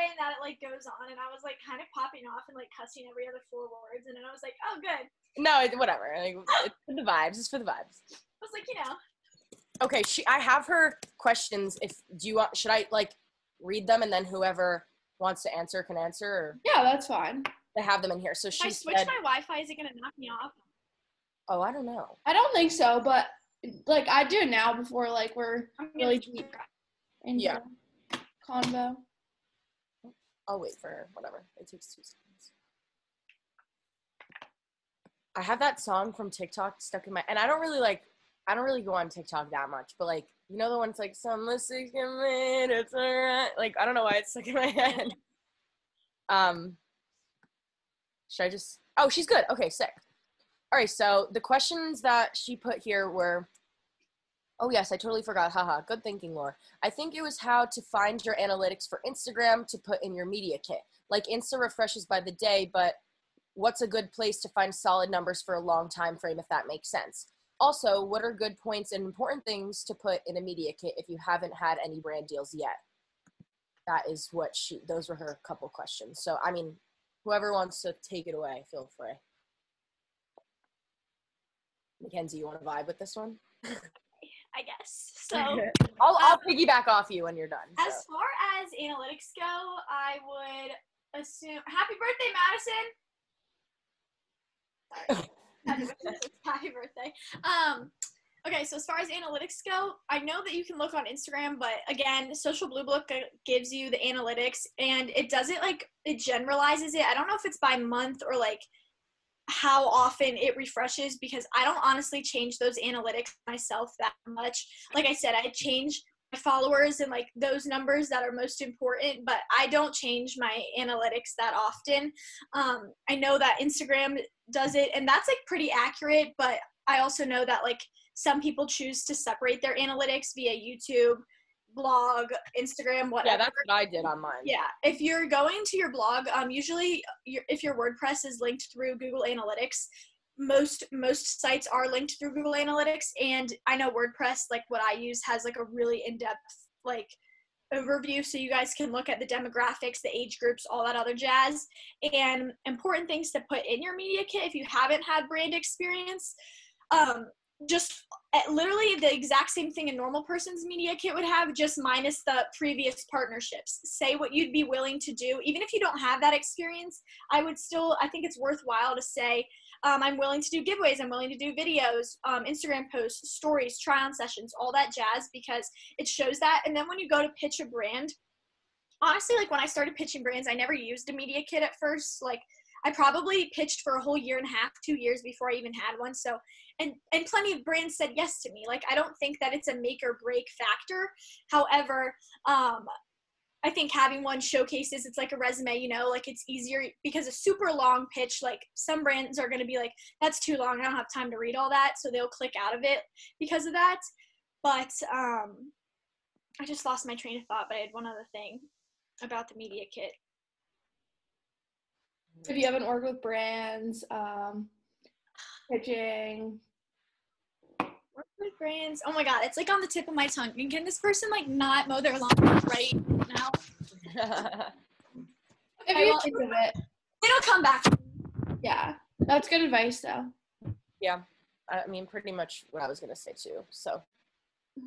yesterday and that it like goes on and I was like kind of popping off and like cussing every other four words and then I was like, oh good. No, it- whatever. Like, it's for the vibes. It's for the vibes. I was like, you know, Okay, she. I have her questions. If do you want? Should I like read them and then whoever wants to answer can answer, or Yeah, that's fine. I have them in here. So if she I switch said, my Wi-Fi, is it gonna knock me off? "Oh, I don't know." I don't think so, but like I do now before like we're I'm really deep into Yeah. convo. I'll wait for. Whatever. It takes two seconds. I have that song from TikTok stuck in my, and I don't really like. I don't really go on TikTok that much, but like you know the one it's like some mistakes it's alright. Like I don't know why it's stuck in my head. Um, should I just? Oh, she's good. Okay, sick. All right. So the questions that she put here were. Oh yes, I totally forgot. Haha. Good thinking, Laura. I think it was how to find your analytics for Instagram to put in your media kit. Like Insta refreshes by the day, but what's a good place to find solid numbers for a long time frame if that makes sense? Also, what are good points and important things to put in a media kit if you haven't had any brand deals yet? That is what she those were her couple questions. So, I mean, whoever wants to take it away, feel free. Mackenzie, you want to vibe with this one? I guess. So I'll, I'll piggyback off you when you're done. so. as far as analytics go, I would assume happy birthday, Madison. Happy, birthday. happy birthday. Um okay, so as far as analytics go, I know that you can look on Instagram, but again, Social Bluebook gives you the analytics and it doesn't like it generalizes it. I don't know if it's by month or like how often it refreshes because I don't honestly change those analytics myself that much. Like I said, I change my followers and like those numbers that are most important, but I don't change my analytics that often. Um, I know that Instagram does it, and that's like pretty accurate, but I also know that like some people choose to separate their analytics via YouTube, blog, Instagram, whatever. yeah, that's what I did on mine. Yeah, if you're going to your blog, um, usually your, if your WordPress is linked through Google Analytics, most most sites are linked through Google Analytics, and I know WordPress, like what I use, has like a really in depth like overview, so you guys can look at the demographics, the age groups, all that other jazz, and important things to put in your media kit if you haven't had brand experience. Um, just uh, literally the exact same thing a normal person's media kit would have, just minus the previous partnerships. Say what you'd be willing to do, even if you don't have that experience. I would still, I think it's worthwhile to say, um, I'm willing to do giveaways, I'm willing to do videos, um, Instagram posts, stories, try on sessions, all that jazz, because it shows that. And then when you go to pitch a brand, honestly, like when I started pitching brands, I never used a media kit at first. Like I probably pitched for a whole year and a half, two years before I even had one. So, and and plenty of brands said yes to me. Like I don't think that it's a make or break factor. However, um, I think having one showcases it's like a resume. You know, like it's easier because a super long pitch. Like some brands are going to be like, that's too long. I don't have time to read all that, so they'll click out of it because of that. But um, I just lost my train of thought. But I had one other thing about the media kit. If you haven't worked with brands, um, pitching, Work with brands. Oh my god, it's like on the tip of my tongue. And can this person like not mow their lawn right now? if I you will- think of it, It'll come back. yeah, that's good advice though. yeah, I mean, pretty much what I was gonna say too. So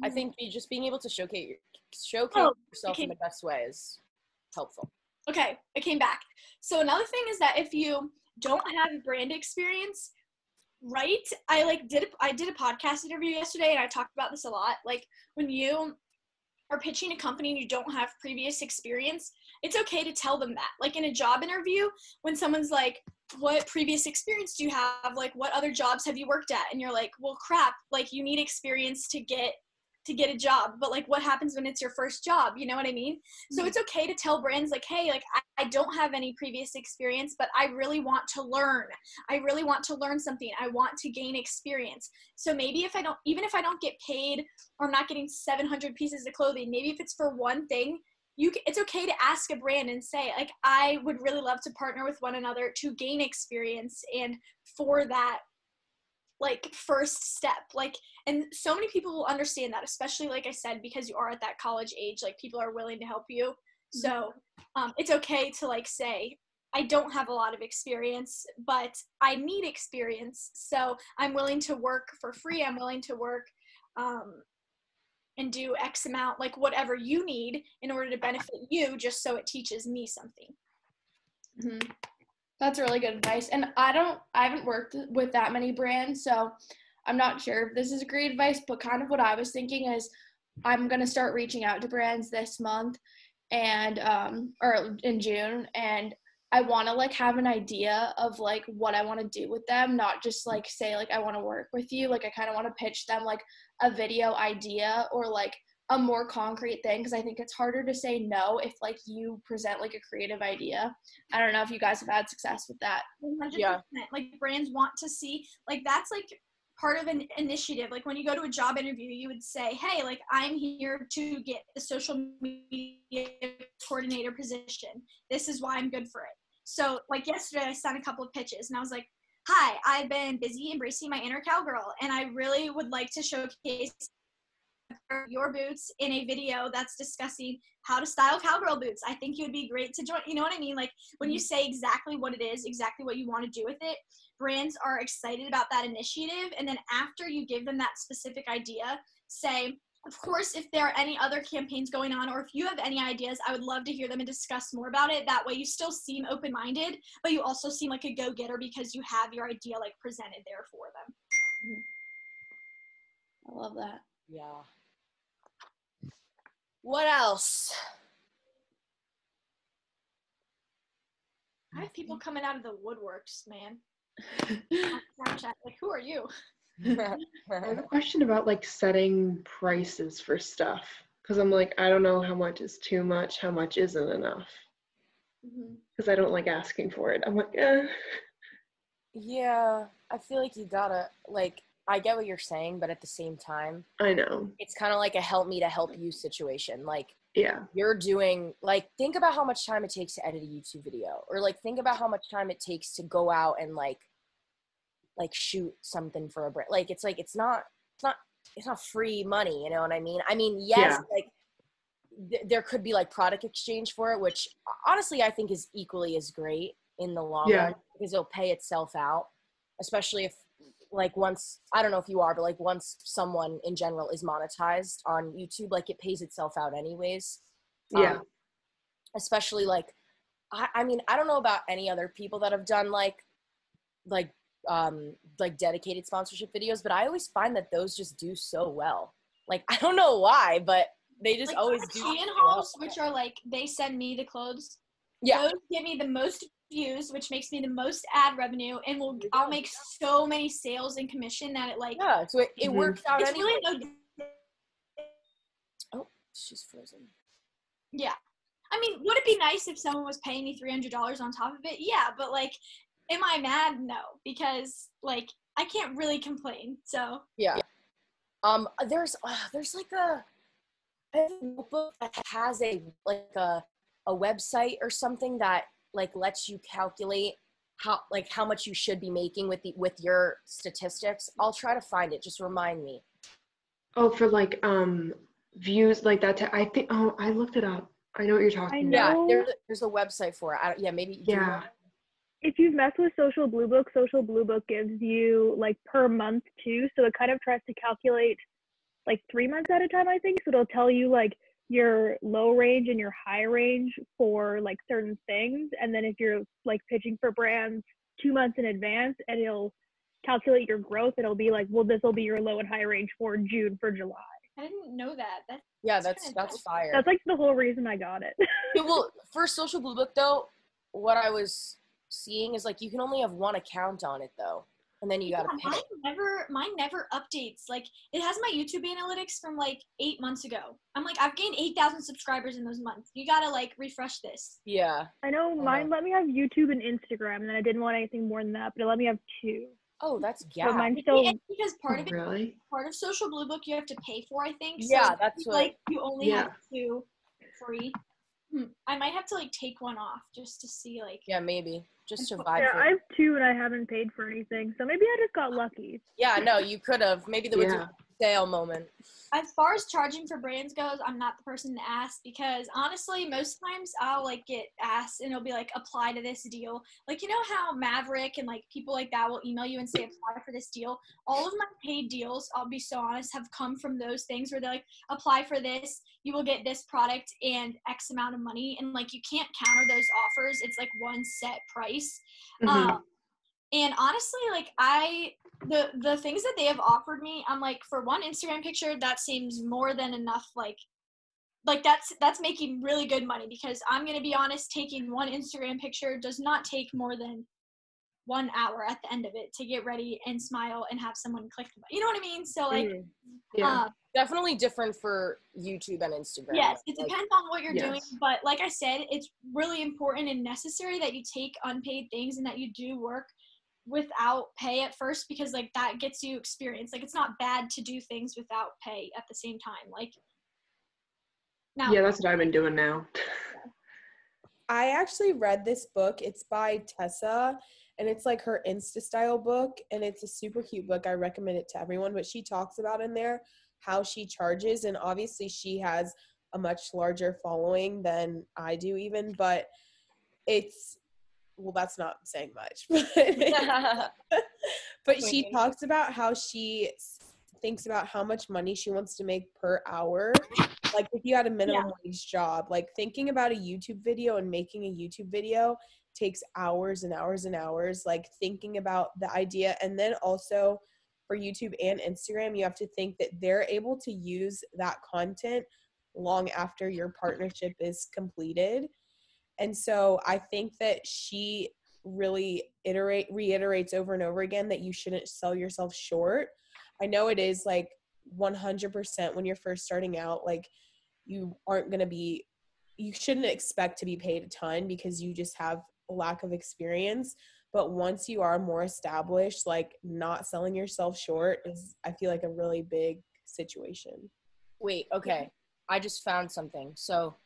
I think just being able to showcase showcase Oh, yourself okay. in the best way is helpful. Okay, it came back. So another thing is that if you don't have brand experience, right? I like did a, I did a podcast interview yesterday and I talked about this a lot. Like when you are pitching a company and you don't have previous experience, it's okay to tell them that. Like in a job interview, when someone's like, "What previous experience do you have? Like what other jobs have you worked at?" and you're like, "Well, crap, like you need experience to get to get a job but like what happens when it's your first job? You know what i mean? So mm-hmm. it's okay to tell brands like hey like I, I don't have any previous experience but i really want to learn. I really want to learn something. I want to gain experience. So maybe if i don't even if i don't get paid or i'm not getting 700 pieces of clothing maybe if it's for one thing you c- it's okay to ask a brand and say like i would really love to partner with one another to gain experience and for that like first step like and so many people will understand that especially like i said because you are at that college age like people are willing to help you so um, it's okay to like say I don't have a lot of experience, but I need experience. So I'm willing to work for free. I'm willing to work um, and do X amount, like whatever you need in order to benefit you, just so it teaches me something. Mhm. That's really good advice. And I don't, I haven't worked with that many brands, so I'm not sure if this is great advice, but kind of what I was thinking is I'm going to start reaching out to brands this month and, um, or in June, and I want to like have an idea of like what I want to do with them, not just like say like I want to work with you. Like I kind of want to pitch them like a video idea or like a more concrete thing because I think it's harder to say no if like you present like a creative idea. I don't know if you guys have had success with that. 100%. Yeah. Like brands want to see, like that's like part of an initiative. Like when you go to a job interview, you would say, "Hey, like I'm here to get the social media coordinator position. This is why I'm good for it." So like yesterday, I sent a couple of pitches, and I was like, "Hi, I've been busy embracing my inner cowgirl, and I really would like to showcase." Your boots in a video that's discussing how to style cowgirl boots. I think you would be great to join. You know what I mean? Like when you mm-hmm. say exactly what it is, exactly what you want to do with it, brands are excited about that initiative. And then after you give them that specific idea, say, of course, if there are any other campaigns going on, or if you have any ideas, I would love to hear them and discuss more about it. That way, you still seem open minded, but you also seem like a go getter because you have your idea like presented there for them. Mm-hmm. I love that. Yeah. What else? I have people coming out of the woodworks, man. Snapchat, like, who are you? I have a question about like setting prices for stuff because I'm like, I don't know how much is too much, how much isn't enough because I don't like asking for it. I'm like, eh. yeah, I feel like you gotta like. I get what you're saying, but at the same time, I know. it's kind of like a help me to help you situation. Like Yeah. you're doing like think about how much time it takes to edit a YouTube video or like think about how much time it takes to go out and like like shoot something for a brand. Like it's like it's not it's not it's not free money, you know what I mean? I mean, yes, Yeah. like th- there could be like product exchange for it, which honestly I think is equally as great in the long Yeah. run because it'll pay itself out, especially if like once I don't know if you are, but like once someone in general is monetized on YouTube, like it pays itself out anyways. Yeah. Um, especially like I, I mean, I don't know about any other people that have done like like um like dedicated sponsorship videos, but I always find that those just do so well. Like I don't know why, but they just like always do. So hauls, well. which are like they send me the clothes. Yeah. Those give me the most views, which makes me the most ad revenue, and will I'll make so many sales and commission that it like Yeah, so it, it Mhm. works out it's anyway. really no oh, she's frozen. Yeah. I mean, would it be nice if someone was paying me $300 on top of it? Yeah, but like, am I mad? No, because like, I can't really complain. So, Yeah. Um, there's uh, there's like a notebook that has a like a a website or something that like lets you calculate how like how much you should be making with the with your statistics. I'll try to find it. Just remind me. Oh, for like um views like that. I think. Oh, I looked it up. I know what you're talking know. about. Yeah, there's a, there's a website for it. I yeah, maybe. do you Yeah. if you've messed with Social Bluebook, Social Bluebook gives you like per month too. So it kind of tries to calculate like three months at a time, I think. So it'll tell you like your low range and your high range for like certain things. And then if you're like pitching for brands two months in advance and it'll calculate your growth, it'll be like, well, this will be your low and high range for June for July. I didn't know that. That's Yeah, That's that's kinda that's fire. That's like the whole reason I got it. Yeah, well, for Social Bluebook though, what I was seeing is like you can only have one account on it though, and then you yeah, gotta pay. mine never, mine never updates. Like, it has my YouTube analytics from like eight months ago. I'm like, I've gained 8,000 subscribers in those months. You gotta like refresh this. Yeah. I know mine let me have YouTube and Instagram, and then I didn't want anything more than that, but it let me have two. Oh, that's But yeah. mine still And because part of it, really? part of Social Bluebook, you have to pay for. I think. Yeah, that's it's what- like you only Yeah. have two free. Hmm. I might have to like take one off just to see like. Yeah, maybe just to Yeah. Yeah, I have two and I haven't paid for anything, so maybe I just got lucky. yeah, no, you could have. Maybe there was Yeah. Sale moment. as far as charging for brands goes, I'm not the person to ask because honestly, most times I'll like get asked and it'll be like apply to this deal. Like you know how Mavrck and like people like that will email you and say apply for this deal. All of my paid deals, I'll be so honest, have come from those things where they're like apply for this, you will get this product and X amount of money, and like you can't counter those offers. It's like one set price. Mhm. Um, and honestly, like I the the things that they have offered me, I'm like for one Instagram picture, that seems more than enough. Like like that's that's making really good money because I'm gonna be honest, taking one Instagram picture does not take more than one hour at the end of it to get ready and smile and have someone click the button. You know what I mean? So like Mhm. yeah. um, Definitely different for YouTube and Instagram. Yes, it Like, depends on what you're doing, but like I said, it's really important and necessary that you take unpaid things and that you do work without pay at first because like that gets you experience. Like it's not bad to do things without pay at the same time. Like now, yeah, that's what I've been doing now. I actually read this book. It's by Tessa and it's like her Insta style book and it's a super cute book. I recommend it to everyone, but she talks about in there how she charges and obviously she has a much larger following than I do even, but it's well that's not saying much. But but oh she talks about how she thinks about how much money she wants to make per hour. Like if you had a minimum wage job like thinking about a youtube video and making a youtube video takes hours and hours and hours like thinking about the idea. And then also for youtube and instagram you have to think that they're able to use that content long after your partnership is completed and so i think that she really iterate reiterates over and over again that you shouldn't sell yourself short i know it is like 100% when you're first starting out like you aren't going to be you shouldn't expect to be paid a ton because you just have a lack of experience but once you are more established like not selling yourself short is i feel like a really big situation Wait, okay. I just found something. So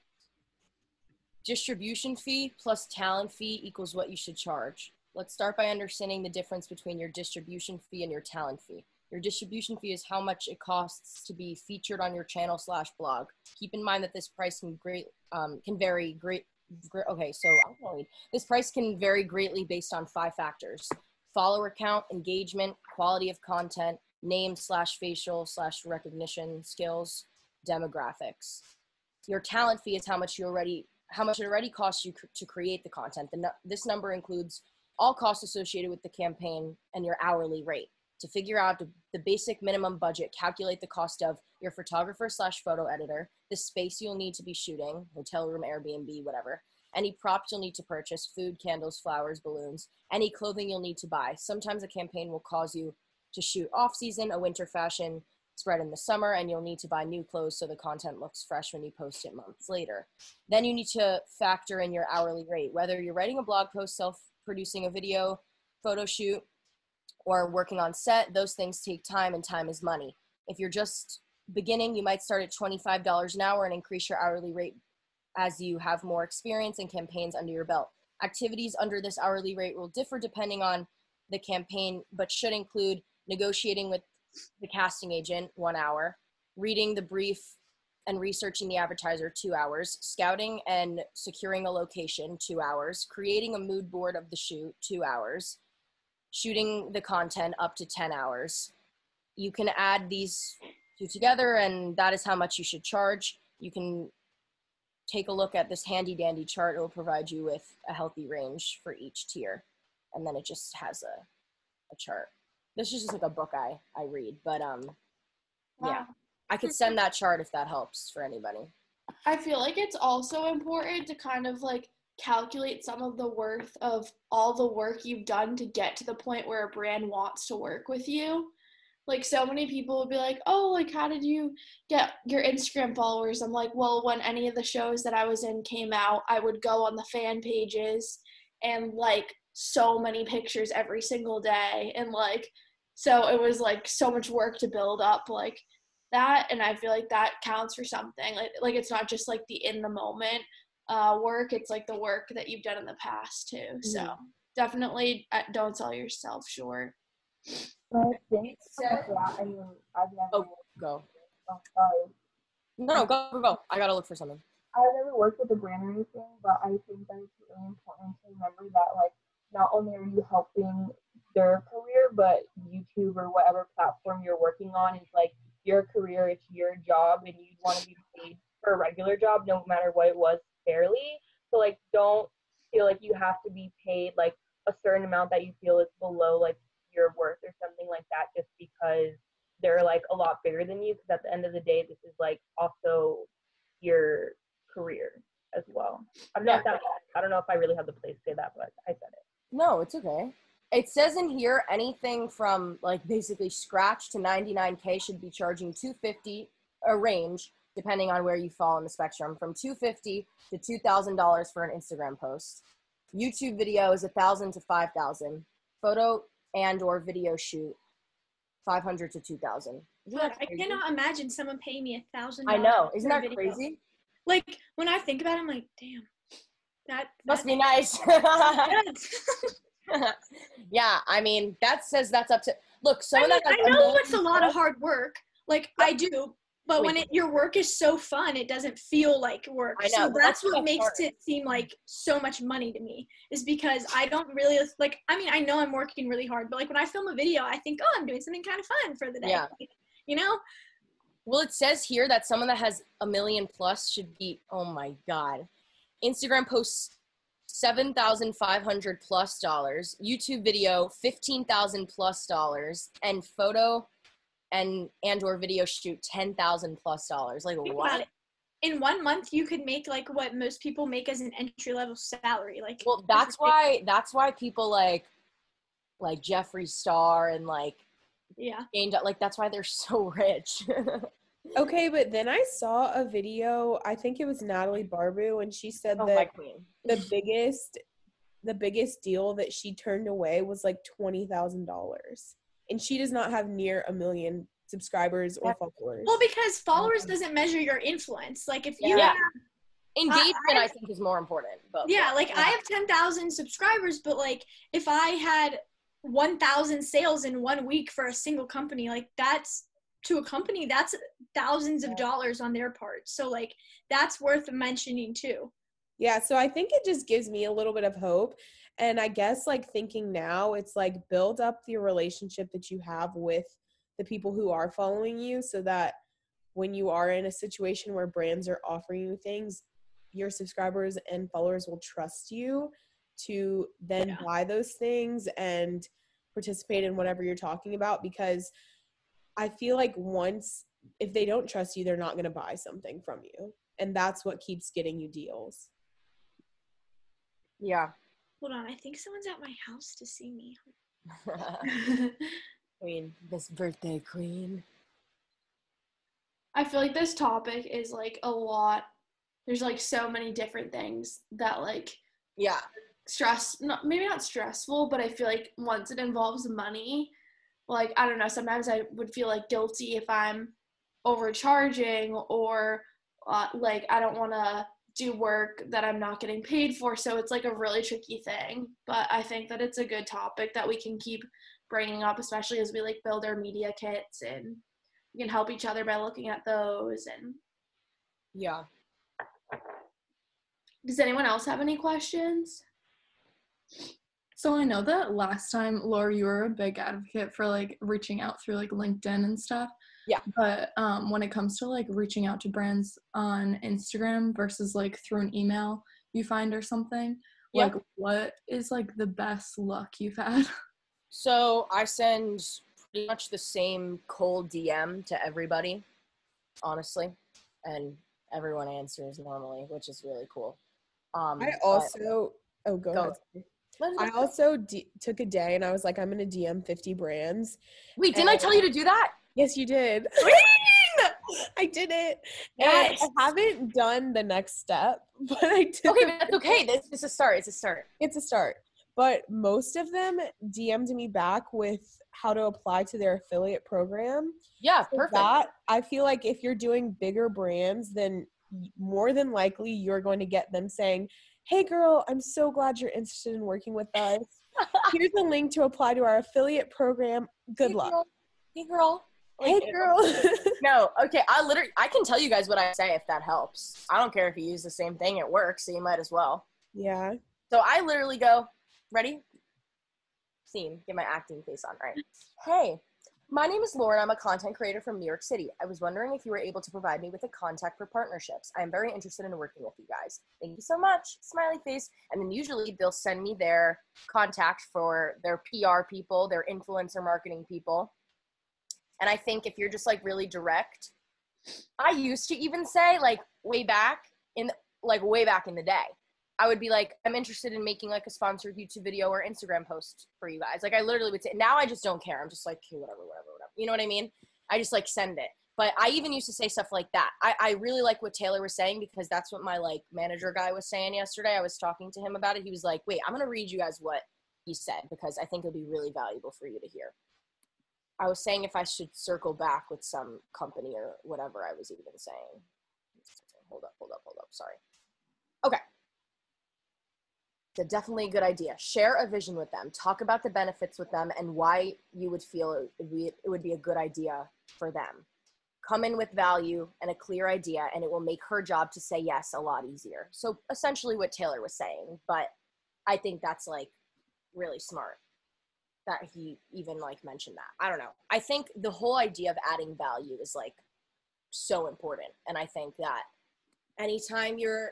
distribution fee plus talent fee equals what you should charge. Let's start by understanding the difference between your distribution fee and your talent fee. Your distribution fee is how much it costs to be featured on your channel slash blog. Keep in mind that this price can great um, can vary great. gr- Okay, so. This price can vary greatly based on five factors: follower count, engagement, quality of content, name slash facial slash recognition skills, demographics. Your talent fee is how much you already how much it already costs you to create the content. The, this number includes all costs associated with the campaign and your hourly rate. To figure out the basic minimum budget, calculate the cost of your photographer slash photo editor, the space you'll need to be shooting, hotel room, Airbnb, whatever, any props you'll need to purchase, food, candles, flowers, balloons, any clothing you'll need to buy. Sometimes a campaign will cause you to shoot off season, a winter fashion spread in the summer, and you'll need to buy new clothes so the content looks fresh when you post it months later. Then you need to factor in your hourly rate, whether you're writing a blog post, self producing a video, photo shoot, or working on set. Those things take time, and time is money. If you're just beginning, you might start at $25 an hour and increase your hourly rate as you have more experience and campaigns under your belt. Activities under this hourly rate will differ depending on the campaign, but should include negotiating with the casting agent, one hour, reading the brief and researching the advertiser, two hours, scouting and securing a location, two hours, creating a mood board of the shoot, two hours, shooting the content up to 10 hours. You can add these two together, and that is how much you should charge. You can take a look at this handy dandy chart. It will provide you with a healthy range for each tier. And then it just has a, a chart. This is just like a book I, I read, but um, yeah, I could send that chart if that helps for anybody. I feel like it's also important to kind of like calculate some of the worth of all the work you've done to get to the point where a brand wants to work with you. Like so many people would be like, "Oh, like how did you get your Instagram followers?" I'm like, "Well, when any of the shows that I was in came out, I would go on the fan pages and like so many pictures every single day and like so it was like so much work to build up like that and i feel like that counts for something like like it's not just like the in the moment uh work it's like the work that you've done in the past too so definitely uh, don't sell yourself short So I think yeah, I mean I've never Oh, go. oh, sorry. No, no, go, go, go. I gotta look for something. I've never worked with a brand or anything, but I think that it's really important to remember that like not only are you helping their career, but YouTube or whatever platform you're working on is like your career, it's your job, and you want to be paid for a regular job, no matter what it was, fairly. So like, don't feel like you have to be paid like a certain amount that you feel is below like your worth or something like that, just because they're like a lot bigger than you. Because at the end of the day, this is like also your career as well. I don't know if that I don't know if I really have the place to say that, but I said it. No, it's okay. It says in here anything from like basically scratch to 99k should be charging 250 a range depending on where you fall in the spectrum from 250 to $2000 for an Instagram post. YouTube video is 1000 to 5000. Photo and or video shoot 500 to 2000. Isn't Look, I cannot imagine someone paying me a thousand. I know. Isn't that video. crazy? Like when I think about it, I'm like, damn, that Must be nice. Yeah, I mean, that says that's up to look. So, I, mean, that has know it's a lot of hard work. Like I do, but when it, your work is so fun, it doesn't feel like work. I know, So that's that's what what's makes hard. it seem like so much money to me. Is because I don't really like. I mean, I know I'm working really hard, but like when I film a video, I think, oh, I'm doing something kind of fun for the day. Yeah. You know, Well, it says here that someone that has a million plus should be, oh my God. Instagram posts 7,500 plus dollars, YouTube video 15,000 plus dollars, and photo and and or video shoot 10,000 plus dollars. Like think what? In one month, you could make like what most people make as an entry level salary. Like, Well, that's why that's why people like like Jeffree Star and like Yeah. Jane, like that's why they're so rich. Okay, but then I saw a video. I think it was Natalie Barbu, and she said oh that the biggest, the biggest deal that she turned away was like twenty thousand dollars, and she does not have near a million subscribers or followers. Well, because followers um, doesn't measure your influence. Like if you Yeah. have Engagement, I, I- think, is more important. But yeah like i have 10000 subscribers but like if i had 1000 sales in one week for a single company like that's to a company that's thousands of dollars on their part so like that's worth mentioning too Yeah, so I think it just gives me a little bit of hope. And I guess like thinking now, it's like build up the relationship that you have with the people who are following you so that when you are in a situation where brands are offering you things, your subscribers and followers will trust you to then Yeah. buy those things and participate in whatever you're talking about because I feel like once if they don't trust you, they're not going to buy something from you. And that's what keeps getting you deals. yeah. hold on i think someone's at my house to see me queen, this birthday queen. I feel like this topic is like a lot. There's like so many different things that like Yeah. stress not maybe not stressful but i feel like once it involves money like i don't know sometimes i would feel like guilty if i'm overcharging or uh, like i don't want to do work that i'm not getting paid for. So it's like a really tricky thing. But i think that it's a good topic that we can keep bringing up especially as we like build our media kits and we can help each other by looking at those and Yeah. does anyone else have any questions So I know that last time, Laura, you were a big advocate for like reaching out through like LinkedIn and stuff. Yeah. But um, when it comes to like reaching out to brands on Instagram versus like through an email you find or something, Yeah. like what is like the best luck you've had? So I send pretty much the same cold DM to everybody, honestly, and everyone answers normally, which is really cool. Um, I but- also oh go, Go. ahead. I also d- took a day and I was like I'm gonna DM 50 brands. wait. Didn't I tell you to do that? Yes, you did. I did it. Yes. And I haven't done the next step, but I did. Okay, but that's okay. This is a start. It's a start. it's a start. But most of them DM'd me back with how to apply to their affiliate program. Yeah, So perfect. That I feel like if you're doing bigger brands, then more than likely you're going to get them saying, hey girl, I'm so glad you're interested in working with us. Here's a link to apply to our affiliate program. Good Hey, luck. girl. Hey girl. Hey girl. No, okay. I literally I can tell you guys what I say if that helps. I don't care if you use the same thing. It works, so you might as well. yeah. So I literally go, ready? Scene. Get my acting face on, right? Hey, my name is Lauren. I'm a content creator from New York City. I was wondering if you were able to provide me with a contact for partnerships. I am very interested in working with you guys. Thank you so much. Smiley face. And then usually they'll send me their contact for their PR people, their influencer marketing people. And I think if you're just like really direct, I used to even say like way back in like way back in the day. I would be like, I'm interested in making like a sponsored YouTube video or Instagram post for you guys. Like I literally would say now I just don't care. I'm just like, whatever, whatever, whatever. You know what I mean? I just like send it. But I even used to say stuff like that. I, I really like what Taylor was saying because that's what my like manager guy was saying yesterday. I was talking to him about it. He was like, wait, I'm gonna read you guys what he said because I think it'll be really valuable for you to hear. I was saying if I should circle back with some company or whatever I was even saying. Hold up, hold up, hold up. Sorry. Okay. Definitely a good idea. Share a vision with them. Talk about the benefits with them and why you would feel it would be, it would be a good idea for them. Come in with value and a clear idea, and it will make her job to say yes a lot easier. So essentially, what Taylor was saying, but I think that's like really smart that he even like mentioned that. I don't know. I think the whole idea of adding value is like so important, and I think that anytime you're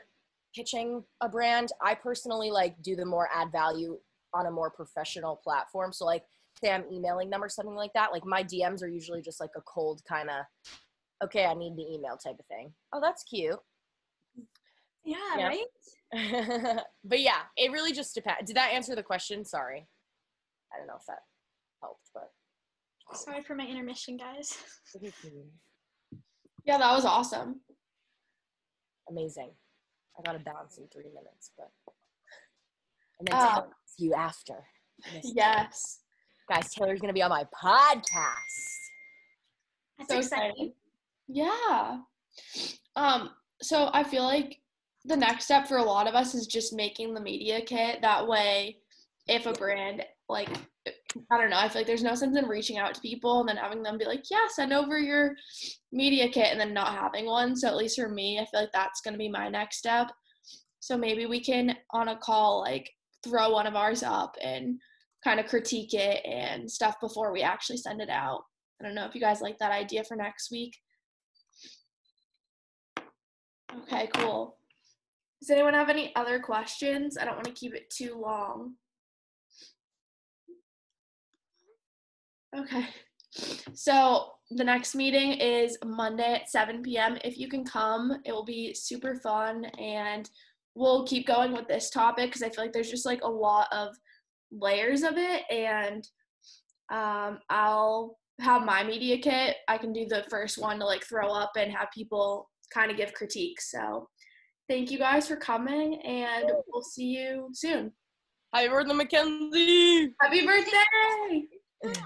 pitching a brand, I personally like do the more add value on a more professional platform. So like say I'm emailing them or something like that, like my DMs are usually just like a cold kind of okay, I need the email type of thing. Oh, that's cute. Yeah, Yeah. right? but yeah, it really just depends. Did that answer the question? Sorry. I don't know if that helped, but Sorry for my intermission, guys. Yeah, that was awesome. amazing. I gotta bounce in three minutes, but and then Uh, tell you after. Miss Yes. Guys, Taylor's gonna be on my podcast. That's So exciting. exciting. Yeah. Um, so I feel like the next step for a lot of us is just making the media kit. That way, if a brand like I don't know, I feel like there's no sense in reaching out to people and then having them be like, yeah, send over your media kit and then not having one. So at least for me, I feel like that's gonna be my next step. So maybe we can on a call like throw one of ours up and kind of critique it and stuff before we actually send it out. I don't know if you guys like that idea for next week. Okay, cool. Does anyone have any other questions? I don't want to keep it too long. Okay. So the next meeting is Monday at 7 p.m. If you can come, it will be super fun and we'll keep going with this topic because I feel like there's just like a lot of layers of it and um, I'll have my media kit. I can do the first one to like throw up and have people kind of give critiques. So thank you guys for coming and we'll see you soon. Happy birthday, Mackenzie! Happy birthday! Yes.